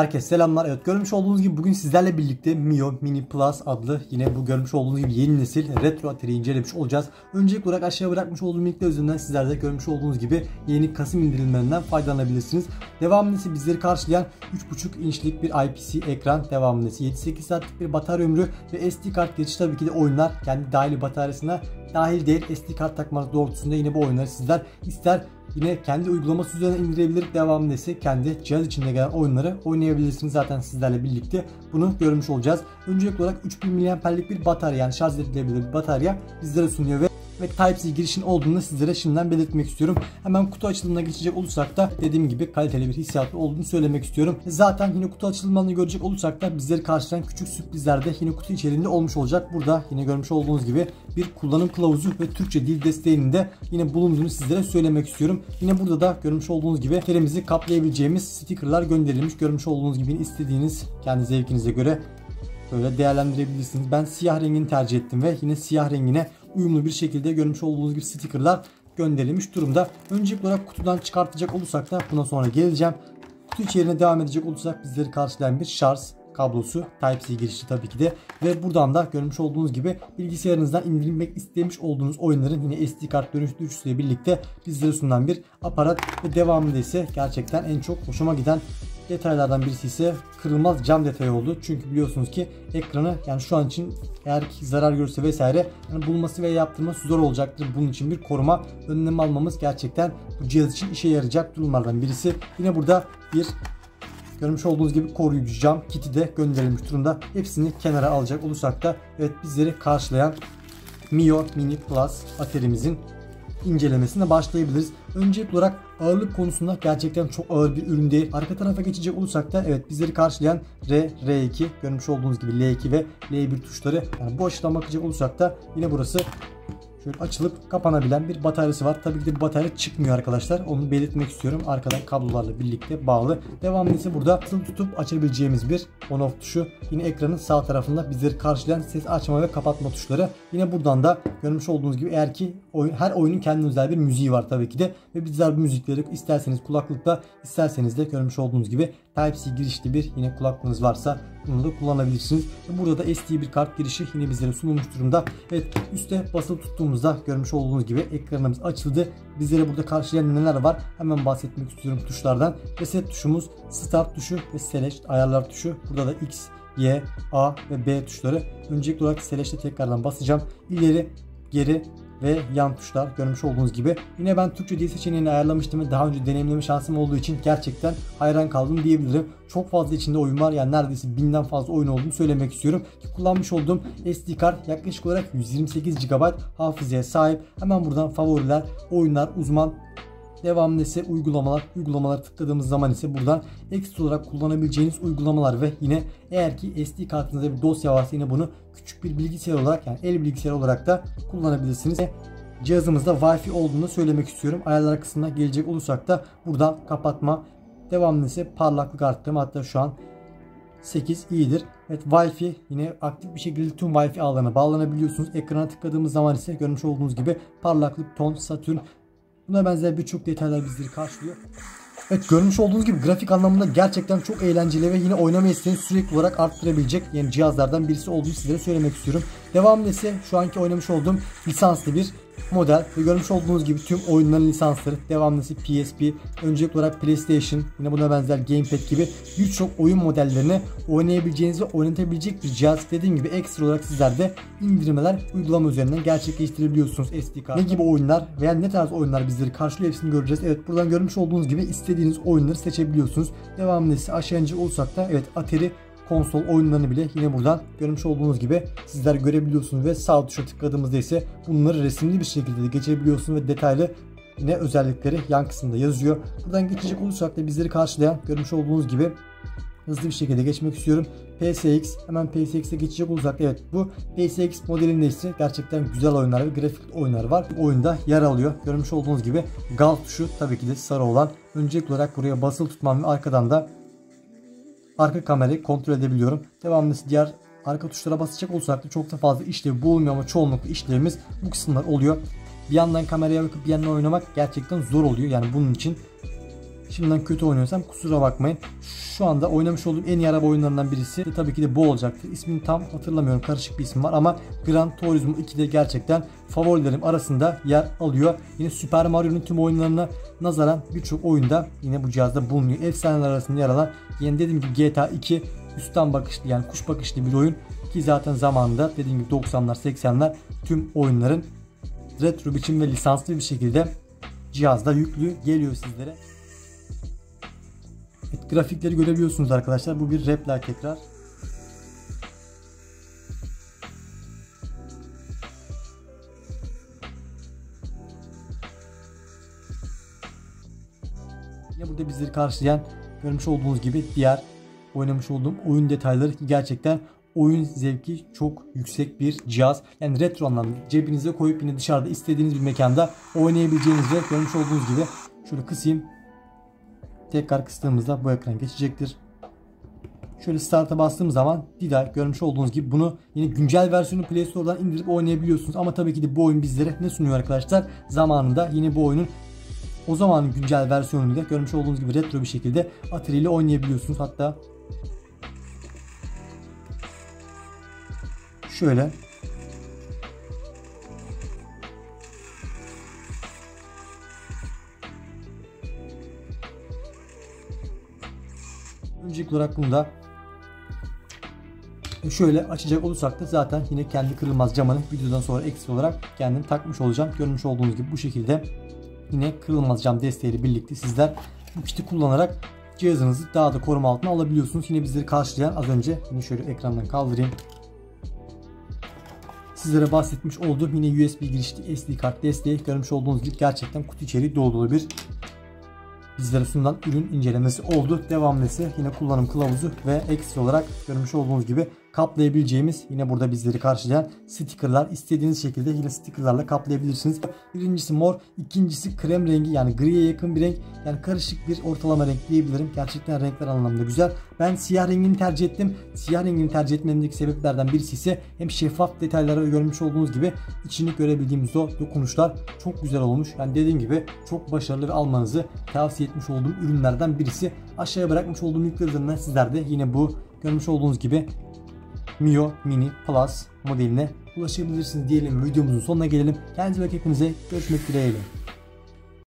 Herkese selamlar. Evet görmüş olduğunuz gibi bugün sizlerle birlikte Mio Mini Plus adlı yine bu görmüş olduğunuz gibi yeni nesil retro atari incelemiş olacağız. Öncelikli olarak aşağıya bırakmış olduğum linkler üzerinden sizler de görmüş olduğunuz gibi yeni Kasım indirimlerinden faydalanabilirsiniz. Devamında ise bizleri karşılayan 3.5 inçlik bir IPC ekran devamında ise 7-8 saatlik bir batarya ömrü ve SD kart geçiş tabii ki de oyunlar kendi dahili bataryasına dahil değil SD kart takmanız doğrultusunda yine bu oyunları sizler ister Yine kendi uygulaması üzerinden indirebilir. Devamında ise kendi cihaz içinde gelen oyunları oynayabilirsiniz. Zaten sizlerle birlikte bunu görmüş olacağız. Öncelikli olarak 3000 mAh'lik bir batarya yani şarj edilebilir bir batarya bizlere sunuyor ve ve Type-C girişin olduğunu sizlere şimdiden belirtmek istiyorum. Hemen kutu açılımına geçecek olursak da dediğim gibi kaliteli bir hissiyatlı olduğunu söylemek istiyorum. Zaten yine kutu açılımlarını görecek olursak da bizleri karşılayan küçük sürprizler de yine kutu içerisinde olmuş olacak. Burada yine görmüş olduğunuz gibi bir kullanım kılavuzu ve Türkçe dil desteğinin de yine bulunduğunu sizlere söylemek istiyorum. Yine burada da görmüş olduğunuz gibi terimizi kaplayabileceğimiz stickerlar gönderilmiş. Görmüş olduğunuz gibi istediğiniz kendi zevkinize göre böyle değerlendirebilirsiniz. Ben siyah rengini tercih ettim ve yine siyah rengine uyumlu bir şekilde görmüş olduğunuz gibi stickerlar gönderilmiş durumda. Öncelikli olarak kutudan çıkartacak olursak da buna sonra geleceğim. Kutu içeriğine devam edecek olursak bizleri karşılayan bir şarj kablosu Type-C girişi tabii ki de ve buradan da görmüş olduğunuz gibi bilgisayarınızdan indirmek istemiş olduğunuz oyunların yine SD kart dönüştürücüsüyle birlikte bizlere sunulan bir aparat ve devamında ise gerçekten en çok hoşuma giden detaylardan birisi ise kırılmaz cam detayı oldu. Çünkü biliyorsunuz ki ekranı yani şu an için eğer ki zarar görürse vesaire yani bulması ve yaptırması zor olacaktır. Bunun için bir koruma önlem almamız gerçekten bu cihaz için işe yarayacak durumlardan birisi. Yine burada bir Görmüş olduğunuz gibi koruyucu cam kiti de gönderilmiş durumda. Hepsini kenara alacak olursak da evet bizleri karşılayan Mio Mini Plus aterimizin incelemesine başlayabiliriz. Öncelikli olarak ağırlık konusunda gerçekten çok ağır bir ürün değil. Arka tarafa geçecek olursak da evet bizleri karşılayan R, R2 görmüş olduğunuz gibi L2 ve L1 tuşları. Yani bu açıdan bakacak olursak da yine burası şöyle açılıp kapanabilen bir bataryası var. Tabii ki de bu batarya çıkmıyor arkadaşlar. Onu belirtmek istiyorum. Arkadan kablolarla birlikte bağlı. Devamlı ise burada tutup açabileceğimiz bir on off tuşu. Yine ekranın sağ tarafında bizleri karşılayan ses açma ve kapatma tuşları. Yine buradan da görmüş olduğunuz gibi eğer ki oyun, her oyunun kendine özel bir müziği var tabii ki de. Ve bizler bu müzikleri isterseniz kulaklıkta isterseniz de görmüş olduğunuz gibi Type-C girişli bir yine kulaklığınız varsa bunu da kullanabilirsiniz. Burada da SD bir kart girişi yine bizlere sunulmuş durumda. Evet üstte basılı tuttuğumuzda görmüş olduğunuz gibi ekranımız açıldı. Bizlere burada karşılayan neler var hemen bahsetmek istiyorum tuşlardan. Reset tuşumuz, Start tuşu ve Select ayarlar tuşu. Burada da X, Y, A ve B tuşları. Öncelikli olarak Select'e tekrardan basacağım. İleri, geri ve yan tuşlar görmüş olduğunuz gibi. Yine ben Türkçe dil seçeneğini ayarlamıştım ve daha önce deneyimleme şansım olduğu için gerçekten hayran kaldım diyebilirim. Çok fazla içinde oyun var yani neredeyse binden fazla oyun olduğunu söylemek istiyorum. Ki kullanmış olduğum SD kart yaklaşık olarak 128 GB hafızaya sahip. Hemen buradan favoriler, oyunlar, uzman Devamında ise uygulamalar. Uygulamalar tıkladığımız zaman ise buradan ekstra olarak kullanabileceğiniz uygulamalar ve yine eğer ki SD kartınızda bir dosya varsa yine bunu küçük bir bilgisayar olarak yani el bilgisayar olarak da kullanabilirsiniz. Cihazımızda Wi-Fi olduğunu söylemek istiyorum. Ayarlar kısmına gelecek olursak da buradan kapatma. Devamında ise parlaklık arttırma. Hatta şu an 8 iyidir. Evet Wi-Fi yine aktif bir şekilde tüm Wi-Fi ağlarına bağlanabiliyorsunuz. Ekrana tıkladığımız zaman ise görmüş olduğunuz gibi parlaklık, ton, satürn Buna benzer birçok detaylar bizleri karşılıyor. Evet görmüş olduğunuz gibi grafik anlamında gerçekten çok eğlenceli ve yine oynama isteğini sürekli olarak arttırabilecek yani cihazlardan birisi olduğunu sizlere söylemek istiyorum. Devamında ise şu anki oynamış olduğum lisanslı bir model ve görmüş olduğunuz gibi tüm oyunların lisansları devamlısı PSP, öncelikli olarak PlayStation, yine buna benzer Gamepad gibi birçok oyun modellerini oynayabileceğiniz ve oynatabilecek bir cihaz. Dediğim gibi ekstra olarak sizler de indirmeler uygulama üzerinden gerçekleştirebiliyorsunuz SD kart. Ne gibi oyunlar veya ne tarz oyunlar bizleri karşılıyor hepsini göreceğiz. Evet buradan görmüş olduğunuz gibi istediğiniz oyunları seçebiliyorsunuz. İse aşağı ince olsak da evet Atari konsol oyunlarını bile yine buradan görmüş olduğunuz gibi sizler görebiliyorsunuz ve sağ tuşa tıkladığımızda ise bunları resimli bir şekilde de geçebiliyorsunuz ve detaylı yine özellikleri yan kısımda yazıyor. Buradan geçecek olursak da bizleri karşılayan görmüş olduğunuz gibi hızlı bir şekilde geçmek istiyorum. PSX hemen PSX'e geçecek olursak evet bu PSX modelinde ise gerçekten güzel oyunlar ve grafik oyunlar var. Bu oyunda yer alıyor. Görmüş olduğunuz gibi gal tuşu tabii ki de sarı olan. Öncelikli olarak buraya basılı tutmam ve arkadan da arka kamerayı kontrol edebiliyorum. Devamlı diğer arka tuşlara basacak olsak da çok da fazla işlev bulunmuyor ama çoğunlukla işlevimiz bu kısımlar oluyor. Bir yandan kameraya bakıp bir yandan oynamak gerçekten zor oluyor. Yani bunun için Şimdiden kötü oynuyorsam kusura bakmayın. Şu anda oynamış olduğum en iyi araba oyunlarından birisi de tabii ki de bu olacaktır. İsmini tam hatırlamıyorum. Karışık bir isim var ama Gran Turismo 2'de gerçekten favorilerim arasında yer alıyor. Yine Super Mario'nun tüm oyunlarına nazaran birçok oyunda yine bu cihazda bulunuyor. Efsaneler arasında yer alan yine dediğim gibi GTA 2 üstten bakışlı yani kuş bakışlı bir oyun ki zaten zamanında dediğim gibi 90'lar 80'ler tüm oyunların retro biçim ve lisanslı bir şekilde cihazda yüklü geliyor sizlere. Evet, grafikleri görebiliyorsunuz arkadaşlar. Bu bir replay tekrar. Yine burada bizleri karşılayan görmüş olduğunuz gibi diğer oynamış olduğum oyun detayları gerçekten oyun zevki çok yüksek bir cihaz. Yani retro anlamda cebinize koyup yine dışarıda istediğiniz bir mekanda oynayabileceğiniz ve görmüş olduğunuz gibi şöyle kısayım. Tekrar kıstığımızda bu ekran geçecektir. Şöyle start'a bastığım zaman Dida görmüş olduğunuz gibi bunu yine güncel versiyonu Play Store'dan indirip oynayabiliyorsunuz. Ama tabii ki de bu oyun bizlere ne sunuyor arkadaşlar? Zamanında yine bu oyunun o zamanın güncel versiyonuyla görmüş olduğunuz gibi retro bir şekilde Atari ile oynayabiliyorsunuz. Hatta şöyle Öncelikli olarak bunu da şöyle açacak olursak da zaten yine kendi kırılmaz camını videodan sonra eksik olarak kendim takmış olacağım. Görmüş olduğunuz gibi bu şekilde yine kırılmaz cam desteğiyle birlikte sizler bu kiti kullanarak cihazınızı daha da koruma altına alabiliyorsunuz. Yine bizleri karşılayan az önce yine şöyle ekrandan kaldırayım. Sizlere bahsetmiş olduğum yine USB girişli SD kart desteği görmüş olduğunuz gibi gerçekten kutu içeriği dolu dolu bir bizlere sunulan ürün incelemesi oldu. Devamlısı yine kullanım kılavuzu ve ekstra olarak görmüş olduğunuz gibi kaplayabileceğimiz yine burada bizleri karşılayan stickerlar istediğiniz şekilde yine stickerlarla kaplayabilirsiniz. Birincisi mor, ikincisi krem rengi yani griye yakın bir renk. Yani karışık bir ortalama renk diyebilirim. Gerçekten renkler anlamında güzel. Ben siyah rengini tercih ettim. Siyah rengini tercih etmemdeki sebeplerden birisi ise hem şeffaf detayları görmüş olduğunuz gibi içini görebildiğimiz o dokunuşlar çok güzel olmuş. Yani dediğim gibi çok başarılı ve almanızı tavsiye etmiş olduğum ürünlerden birisi. Aşağıya bırakmış olduğum linkler üzerinden sizler de yine bu görmüş olduğunuz gibi Mio Mini Plus modeline ulaşabilirsiniz diyelim videomuzun sonuna gelelim. Kendinize bakın hepinize görüşmek dileğiyle.